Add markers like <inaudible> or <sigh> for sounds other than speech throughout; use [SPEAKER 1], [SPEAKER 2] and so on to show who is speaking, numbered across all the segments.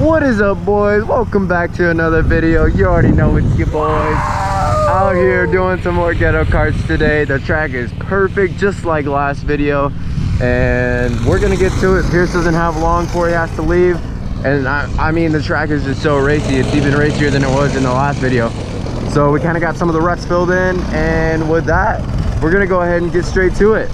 [SPEAKER 1] What is up boys? Welcome back to another video. You already know it's your boys. Out here doing some more ghetto karts today. The track is perfect just like last video. And we're gonna get to it. Pierce doesn't have long before he has to leave. And I, I mean the track is just so racy. It's even racier than it was in the last video. So we kind of got some of the ruts filled in and with that, we're gonna go ahead and get straight to it.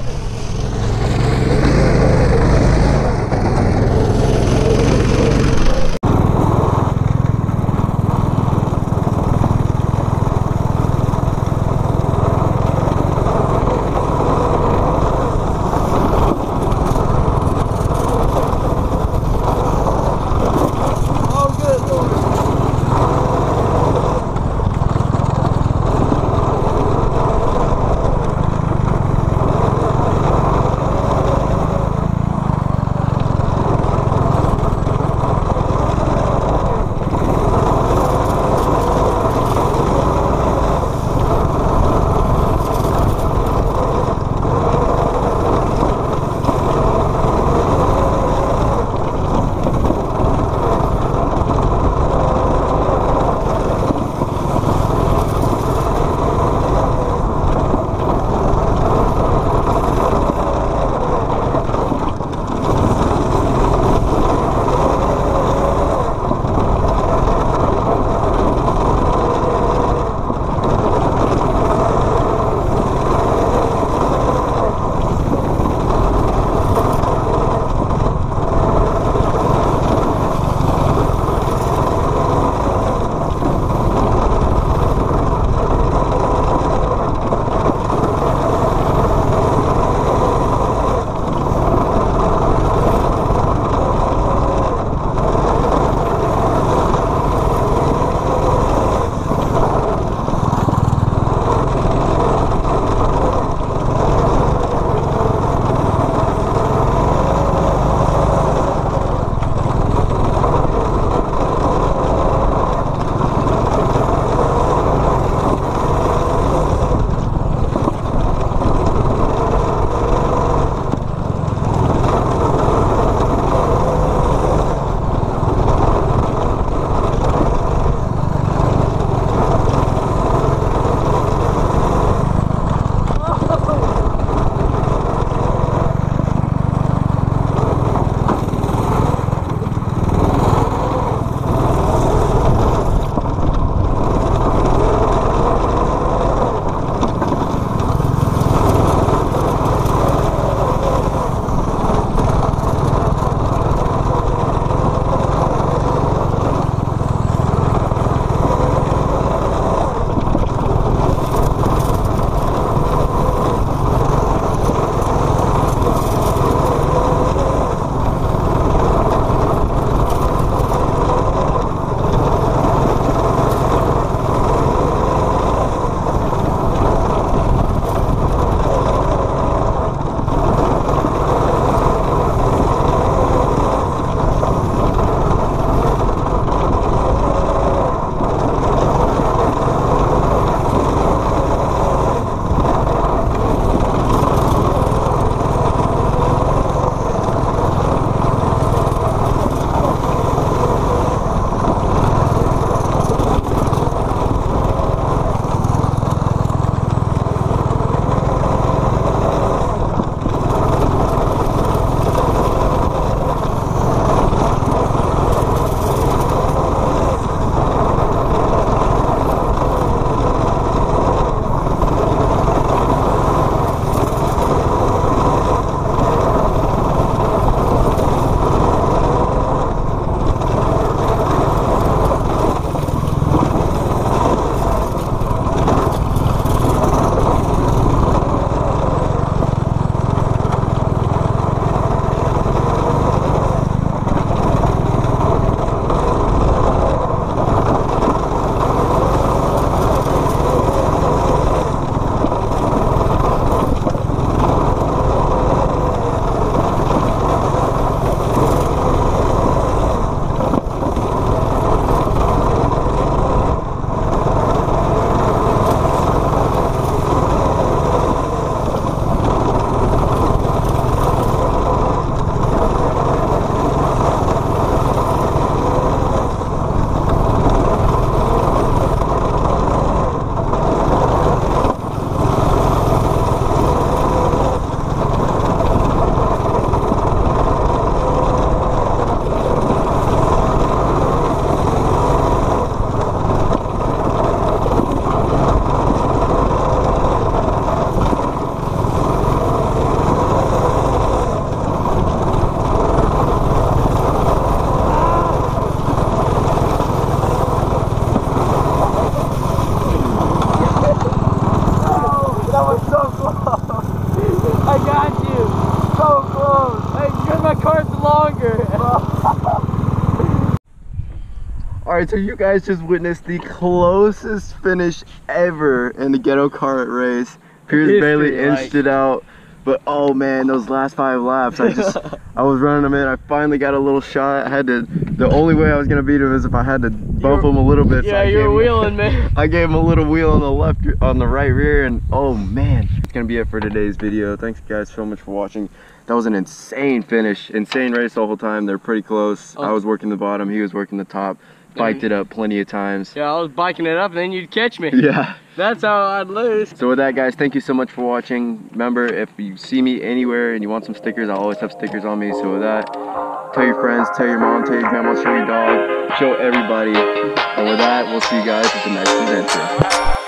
[SPEAKER 1] So close. Hey, because my car's longer. <laughs> Alright, so you guys just witnessed the closest finish ever in the ghetto kart race. Pierce
[SPEAKER 2] History,
[SPEAKER 1] Bailey inched
[SPEAKER 2] like.
[SPEAKER 1] it out. But oh man, those last five laps, I just, <laughs> I was running them in. I finally got a little shot. I had to, the only way I was gonna beat him is if I had to bump
[SPEAKER 2] You're-
[SPEAKER 1] him a little bit.
[SPEAKER 2] Yeah,
[SPEAKER 1] I
[SPEAKER 2] you're
[SPEAKER 1] gave him-
[SPEAKER 2] wheeling, <laughs> man.
[SPEAKER 1] I gave him a little wheel on the left, on the right rear, and oh man, it's gonna be it for today's video. Thanks guys so much for watching. That was an insane finish, insane race the whole time. They're pretty close. I
[SPEAKER 2] Oh.
[SPEAKER 1] was working the bottom, he was working the top. Biked mm-hmm. it up plenty of times.
[SPEAKER 2] Yeah, I was biking it up and then you'd catch me.
[SPEAKER 1] Yeah. <laughs>
[SPEAKER 2] That's how I'd lose.
[SPEAKER 1] So with that guys, thank you so much for watching. Remember, if you see me anywhere and you want some stickers, I always have stickers on me. So with that, tell your friends, tell your mom, tell your grandma, show your dog, show everybody. And with that, we'll see you guys at the next adventure.